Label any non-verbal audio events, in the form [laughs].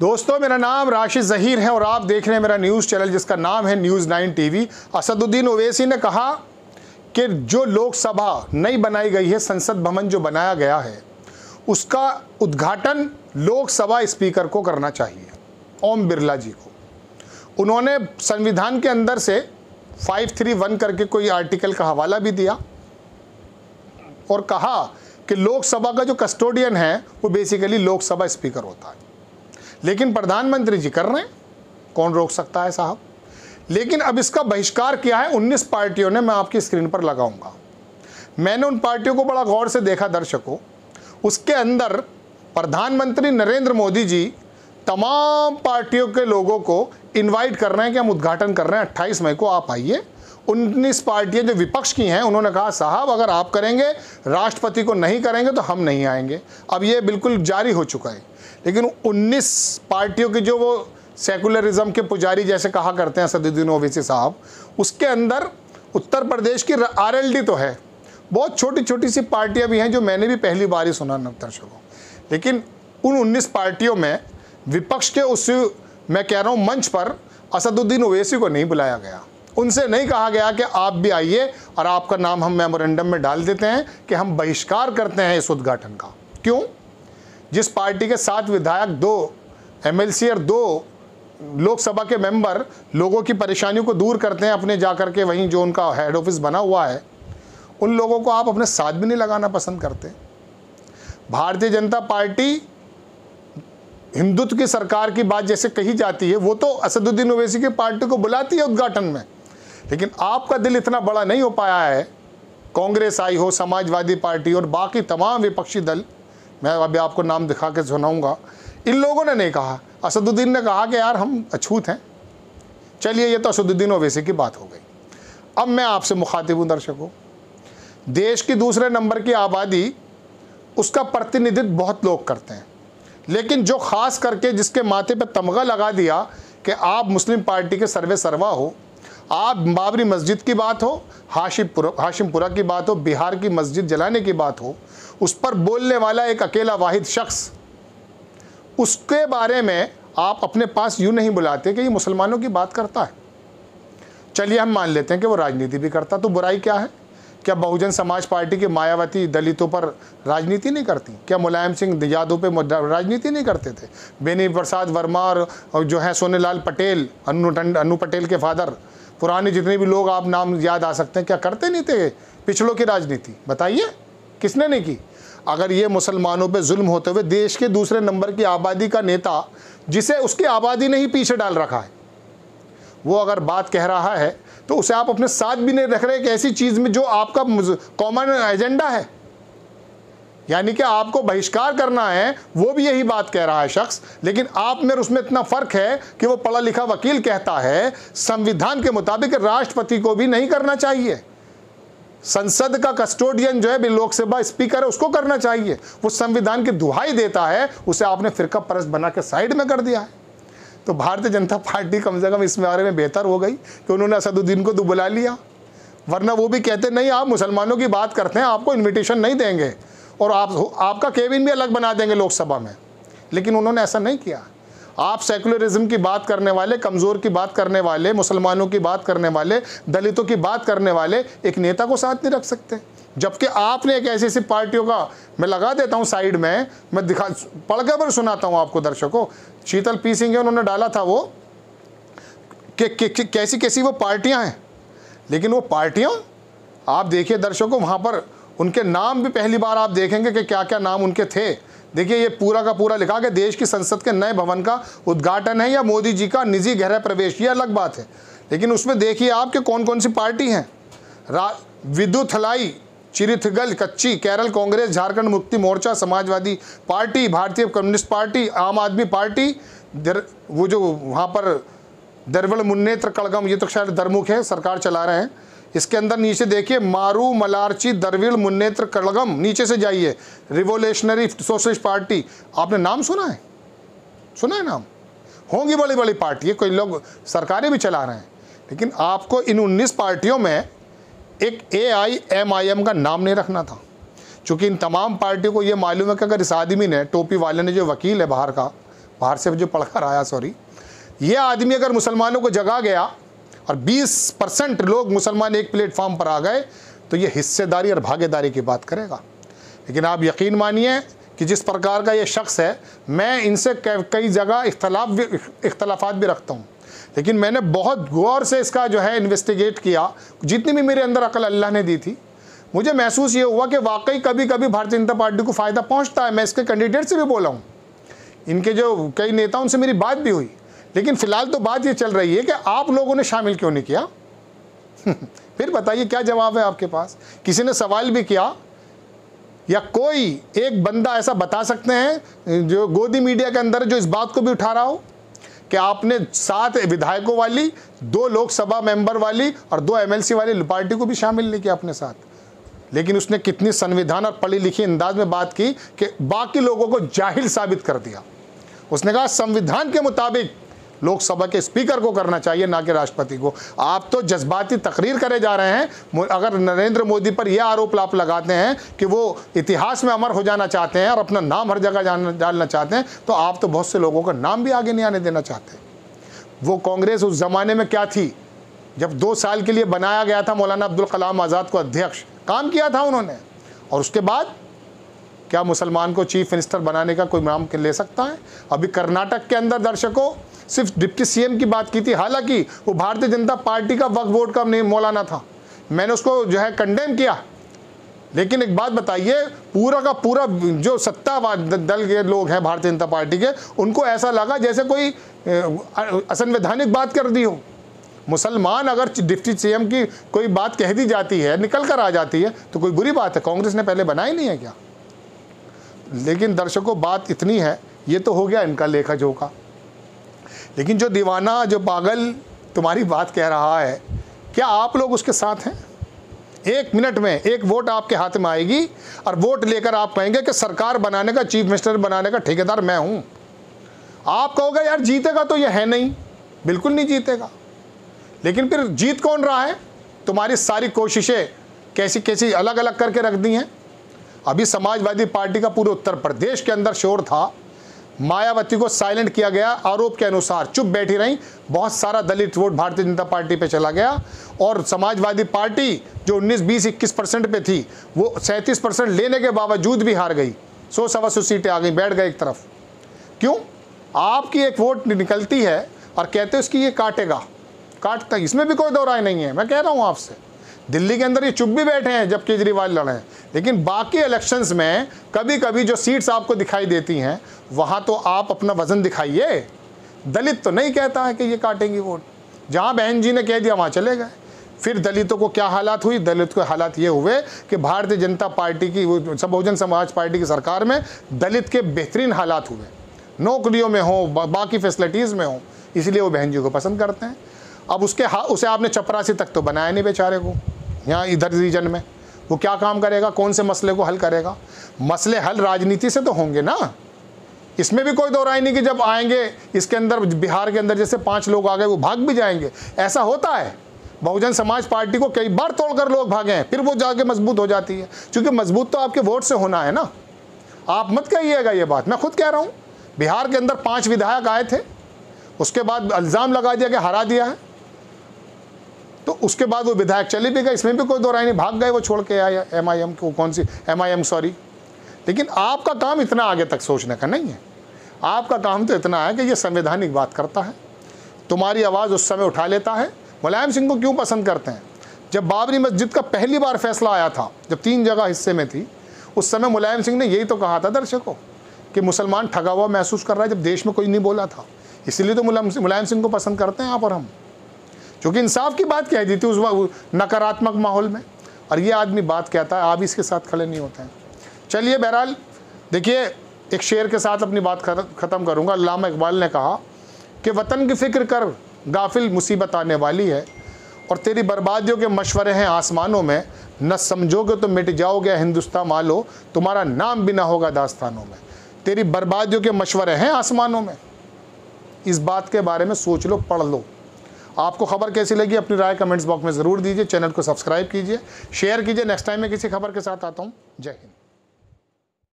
दोस्तों, मेरा नाम राशिद जहीर है और आप देख रहे हैं मेरा न्यूज़ चैनल, जिसका नाम है news nine TV. Asaduddin Owaisi ने कहा कि जो लोकसभा नई बनाई गई है, संसद भवन जो बनाया गया है, उसका उद्घाटन लोकसभा स्पीकर को करना चाहिए, ओम बिरला जी को। उन्होंने संविधान के अंदर से 531 करके कोई आर्टिकल का हवाला भी दिया और कहा कि लोकसभा का जो कस्टोडियन है, वो बेसिकली लोकसभा स्पीकर होता है। लेकिन प्रधानमंत्री जी कर रहे हैं। कौन रोक सकता है साहब? लेकिन अब इसका बहिष्कार किया है 19 पार्टियों ने, मैं आपकी स्क्रीन पर लगाऊँगा। मैंने उन पार्टियों को बड़ा गौर से देखा, दर्शकों। उसके अंदर प्रधानमंत्री नरेंद्र मोदी जी तमाम पार्टियों के लोगों को इनवाइट कर रहे हैं कि हम उद्घाटन कर रहे हैं। अट्ठाईस मई को आप आइए उन्नीस पार्टियाँ जो विपक्ष की हैं, उन्होंने कहा, साहब, अगर आप करेंगे, राष्ट्रपति को नहीं करेंगे तो हम नहीं आएँगे। अब ये बिल्कुल जारी हो चुका है। लेकिन 19 पार्टियों की जो वो सेकुलरिज्म के पुजारी जैसे कहा करते हैं, सदुद्दीन ओवैसी साहब, उसके अंदर उत्तर प्रदेश की आरएलडी तो है। बहुत छोटी छोटी सी पार्टियाँ भी हैं, जो मैंने भी पहली बार ही सुना दर्शकों लेकिन उन 19 पार्टियों में विपक्ष के उस, मैं कह रहा हूँ, मंच पर असदुद्दीन ओवैसी को नहीं बुलाया गया। उनसे नहीं कहा गया कि आप भी आइए और आपका नाम हम मेमोरेंडम में डाल देते हैं कि हम बहिष्कार करते हैं इस उद्घाटन का। क्यों? जिस पार्टी के सात विधायक, दो एमएलसी और दो लोकसभा के मेंबर लोगों की परेशानियों को दूर करते हैं, अपने जाकर के वहीं जो उनका हेड ऑफ़िस बना हुआ है, उन लोगों को आप अपने साथ भी नहीं लगाना पसंद करते। भारतीय जनता पार्टी हिंदुत्व की सरकार की बात जैसे कही जाती है, वो तो असदुद्दीन ओवैसी की पार्टी को बुलाती है उद्घाटन में। लेकिन आपका दिल इतना बड़ा नहीं हो पाया है, कांग्रेस आई हो, समाजवादी पार्टी और बाकी तमाम विपक्षी दल, मैं अभी आपको नाम दिखा के सुनाऊँगा। इन लोगों ने नहीं कहा। असदुद्दीन ने कहा कि यार हम अछूत हैं। चलिए, ये तो असदुद्दीन ओवैसी की बात हो गई। अब मैं आपसे मुखातिब हूँ दर्शकों। देश की दूसरे नंबर की आबादी, उसका प्रतिनिधित्व बहुत लोग करते हैं। लेकिन जो ख़ास करके जिसके माथे पर तमगा लगा दिया कि आप मुस्लिम पार्टी के सर्वे सर्वा हो आप बाबरी मस्जिद की बात हो हाशिमपुरा हाशिमपुरा की बात हो, बिहार की मस्जिद जलाने की बात हो, उस पर बोलने वाला एक अकेला वाहिद शख्स, उसके बारे में आप अपने पास यूँ नहीं बुलाते कि ये मुसलमानों की बात करता है। चलिए हम मान लेते हैं कि वो राजनीति भी करता तो बुराई क्या है? क्या बहुजन समाज पार्टी के मायावती दलितों पर राजनीति नहीं करती? क्या मुलायम सिंह यादव पे राजनीति नहीं करते थे? बेनी प्रसाद वर्मा और जो है सोनेलाल पटेल, अनु अनु पटेल के फादर पुराने जितने भी लोग आप नाम याद आ सकते हैं, क्या करते नहीं थे? पिछलों की राजनीति। बताइए, किसने नहीं की? अगर ये मुसलमानों पे जुल्म होते हुए देश के दूसरे नंबर की आबादी का नेता, जिसे उसकी आबादी ने ही पीछे डाल रखा है, वो अगर बात कह रहा है तो उसे आप अपने साथ भी नहीं रख रहे एक ऐसी चीज़ में जो आपका कॉमन एजेंडा है। यानी कि आपको बहिष्कार करना है, वो भी यही बात कह रहा है शख्स। लेकिन आप में उसमें इतना फ़र्क है कि वो पढ़ा लिखा वकील कहता है, संविधान के मुताबिक राष्ट्रपति को भी नहीं करना चाहिए। संसद का कस्टोडियन जो है, लोकसभा स्पीकर है, उसको करना चाहिए। वो संविधान की दुहाई देता है, उसे आपने फिरका परस्त बना के साइड में कर दिया है। तो भारतीय जनता पार्टी कम से कम इस बारे में बेहतर हो गई कि उन्होंने असदुद्दीन को तो बुला लिया। वरना वो भी कहते, नहीं, आप मुसलमानों की बात करते हैं, आपको इनविटेशन नहीं देंगे। और आप आपका केबिन भी अलग बना देंगे लोकसभा में। लेकिन उन्होंने ऐसा नहीं किया। आप सेकुलरिज्म की बात करने वाले कमज़ोर की बात करने वाले मुसलमानों की बात करने वाले दलितों की बात करने वाले एक नेता को साथ नहीं रख सकते। जबकि आपने एक ऐसी ऐसी पार्टियों का मैं लगा देता हूँ साइड में मैं दिखा पढ़ के पर सुनाता हूँ आपको दर्शकों। शीतल पी सिंह उन्होंने डाला था वो कि, कि कैसी कैसी वो पार्टियाँ हैं। लेकिन वो पार्टियाँ आप देखिए दर्शकों वहाँ पर उनके नाम भी पहली बार आप देखेंगे कि क्या क्या नाम उनके थे। देखिए, ये पूरा का पूरा लिखा कि देश की संसद के नए भवन का उद्घाटन है या मोदी जी का निजी गृह प्रवेश, ये अलग बात है। लेकिन उसमें देखिए आप कि कौन कौन सी पार्टी हैं। विद्युथलाई चिरिथगल, कच्ची, Kerala Congress, Jharkhand Mukti Morcha, Samajwadi party, Bharatiya communist party, Aam Aadmi party, दर, वो जो वहाँ पर दरवल मुन्नेत्र कड़गम ये तो शायद दरमुख है, सरकार चला रहे हैं। इसके अंदर नीचे देखिए, मारू, मलारची, दरविल, मुन्नेत्र, कड़गम, नीचे से जाइए। रिवोल्यूशनरी सोशलिस्ट पार्टी, आपने नाम सुना है? सुना है नाम? होंगी बड़ी बड़ी पार्टी कोई लोग सरकारें भी चला रहे हैं। लेकिन आपको इन 19 पार्टियों में एक ए आई एम आई एम का नाम नहीं रखना था। क्योंकि इन तमाम पार्टियों को ये मालूम है कि अगर इस आदमी ने, टोपी वाले ने जो वकील है बाहर का, बाहर से जो पढ़कर आया सॉरी ये आदमी अगर मुसलमानों को जगा गया और 20 परसेंट लोग मुसलमान एक प्लेटफॉर्म पर आ गए तो ये हिस्सेदारी और भागीदारी की बात करेगा। लेकिन आप यकीन मानिए कि जिस प्रकार का ये शख्स है, मैं इनसे कई जगह इख्तलाफ भी, इख्तलाफात भी रखता हूँ। लेकिन मैंने बहुत गौर से इसका जो है इन्वेस्टिगेट किया। जितनी भी मेरे अंदर अकल अल्लाह ने दी थी, मुझे महसूस ये हुआ कि वाकई कभी कभी भारतीय जनता पार्टी को फ़ायदा पहुँचता है। मैं इसके कैंडिडेट से भी बोला हूँ। इनके जो कई नेताओं से मेरी बात भी हुई। लेकिन फ़िलहाल तो बात ये चल रही है कि आप लोगों ने शामिल क्यों नहीं किया? [laughs] फिर बताइए, क्या जवाब है आपके पास? किसी ने सवाल भी किया? या कोई एक बंदा ऐसा बता सकते हैं, जो गोदी मीडिया के अंदर जो इस बात को भी उठा रहा हो, कि आपने सात विधायकों वाली, दो लोकसभा मेंबर वाली और दो एमएलसी वाली पार्टी को भी शामिल नहीं किया अपने साथ? लेकिन उसने कितनी संविधान और पढ़ी लिखी अंदाज में बात की कि बाकी लोगों को जाहिल साबित कर दिया। उसने कहा, संविधान के मुताबिक लोकसभा के स्पीकर को करना चाहिए, ना कि राष्ट्रपति को। आप तो जज्बाती तकरीर करे जा रहे हैं। अगर नरेंद्र मोदी पर यह आरोप आप लगाते हैं कि वो इतिहास में अमर हो जाना चाहते हैं और अपना नाम हर जगह डालना चाहते हैं तो आप तो बहुत से लोगों का नाम भी आगे नहीं आने देना चाहते। वो कांग्रेस उस ज़माने में क्या थी? जब दो साल के लिए बनाया गया था मौलाना अब्दुल कलाम आज़ाद को अध्यक्ष, काम किया था उन्होंने। और उसके बाद क्या मुसलमान को चीफ मिनिस्टर बनाने का कोई नाम ले सकता है? अभी कर्नाटक के अंदर दर्शकों सिर्फ़ डिप्टी सीएम की बात की थी, हालाँकि वो भारतीय जनता पार्टी का वक्फ बोर्ड का मौलाना था। मैंने उसको जो है कंडेम किया। लेकिन एक बात बताइए, पूरा का पूरा जो सत्ता दल के लोग हैं भारतीय जनता पार्टी के, उनको ऐसा लगा जैसे कोई असंवैधानिक बात कर दी हो। मुसलमान अगर डिप्टी सीएम की कोई बात कह दी जाती है, निकल कर आ जाती है तो कोई बुरी बात है। कांग्रेस ने पहले बनाई नहीं है क्या? लेकिन दर्शकों, बात इतनी है, ये तो हो गया इनका लेखा जोखा। लेकिन जो दीवाना, जो पागल तुम्हारी बात कह रहा है, क्या आप लोग उसके साथ हैं? एक मिनट में एक वोट आपके हाथ में आएगी और वोट लेकर आप कहेंगे कि सरकार बनाने का, चीफ मिनिस्टर बनाने का ठेकेदार मैं हूँ। आप कहोगे, यार, जीतेगा तो यह है नहीं। बिल्कुल नहीं जीतेगा। लेकिन फिर जीत कौन रहा है? तुम्हारी सारी कोशिशें कैसी कैसी अलग अलग करके रख दी हैं। अभी समाजवादी पार्टी का पूरे उत्तर प्रदेश के अंदर शोर था। मायावती को साइलेंट किया गया, आरोप के अनुसार। चुप बैठी रही, बहुत सारा दलित वोट भारतीय जनता पार्टी पे चला गया और समाजवादी पार्टी जो 19 20 21 परसेंट पे थी, वो सैंतीस परसेंट लेने के बावजूद भी हार गई। सौ सवा सौ सीटें आ गई, बैठ गए एक तरफ़। क्यों? आपकी एक वोट निकलती है और कहते उसकी ये काटेगा। काटता, इसमें भी कोई दो राय नहीं है। मैं कह रहा हूँ आपसे। दिल्ली के अंदर ये चुप भी बैठे हैं जब केजरीवाल लड़े हैं। लेकिन बाकी इलेक्शंस में कभी कभी जो सीट्स आपको दिखाई देती हैं, वहाँ तो आप अपना वज़न दिखाइए। दलित तो नहीं कहता है कि ये काटेंगी वोट। जहाँ बहन जी ने कह दिया, वहाँ चले गए। फिर दलितों को क्या हालात हुई? दलित के हालात ये हुए कि भारतीय जनता पार्टी की सब बहुजन समाज पार्टी की सरकार में दलित के बेहतरीन हालात हुए। नौकरियों में हो बाकी फैसिलिटीज़ में हो, इसलिए वो बहन जी को पसंद करते हैं। अब उसके हा, उसे आपने चपरासी तक तो बनाया नहीं बेचारे को। यहाँ इधर रीजन में। वो क्या काम करेगा? कौन से मसले को हल करेगा? मसले हल राजनीति से तो होंगे ना। इसमें भी कोई दो राय नहीं कि जब आएँगे, इसके अंदर, बिहार के अंदर जैसे पाँच लोग आ गए, वो भाग भी जाएँगे। ऐसा होता है। बहुजन समाज पार्टी को कई बार तोड़कर लोग भागे हैं, फिर वो जाके मज़बूत हो जाती है। क्योंकि मज़बूत तो आपके वोट से होना है ना। आप मत कहिएगा ये बात। मैं खुद कह रहा हूँ, बिहार के अंदर पाँच विधायक आए थे, उसके बाद इल्ज़ाम लगा दिया कि हरा दिया है। उसके बाद वो विधायक चले भी गए, इसमें भी कोई दो राय नहीं भाग गए वो छोड़ के आया एम आई एम को, कौन सी एम आई एम सॉरी लेकिन आपका काम इतना आगे तक सोचने का नहीं है। आपका काम तो इतना है कि ये संवैधानिक बात करता है। तुम्हारी आवाज़ उस समय उठा लेता है। मुलायम सिंह को क्यों पसंद करते हैं? जब बाबरी मस्जिद का पहली बार फैसला आया था, जब तीन जगह हिस्से में थी, उस समय मुलायम सिंह ने यही तो कहा था दर्शकों कि मुसलमान ठगा हुआ महसूस कर रहा है, जब देश में कोई नहीं बोला था। इसीलिए तो मुलायम सिंह को पसंद करते हैं आप और हम। क्योंकि इंसाफ की बात कह दी थी उस वक्त नकारात्मक माहौल में। और ये आदमी बात कहता है आप इसके साथ खड़े नहीं होते हैं। चलिए बहरहाल, देखिए, एक शेर के साथ अपनी बात ख़त्म करूँगा। अल्लामा इकबाल ने कहा कि वतन की फ़िक्र कर, गाफिल मुसीबत आने वाली है और तेरी बर्बादियों के मशवरे हैं आसमानों में। न समझोगे तो मिट जाओगे, हिंदुस्तान मालो तुम्हारा नाम भी ना होगा दास्तानों में। तेरी बर्बादियों के मशवरे हैं आसमानों में। इस बात के बारे में सोच लो, पढ़ लो। आपको खबर कैसी लगी अपनी राय कमेंट्स बॉक्स में ज़रूर दीजिए, चैनल को सब्सक्राइब कीजिए, शेयर कीजिए। नेक्स्ट टाइम मैं किसी खबर के साथ आता हूँ। जय हिंद।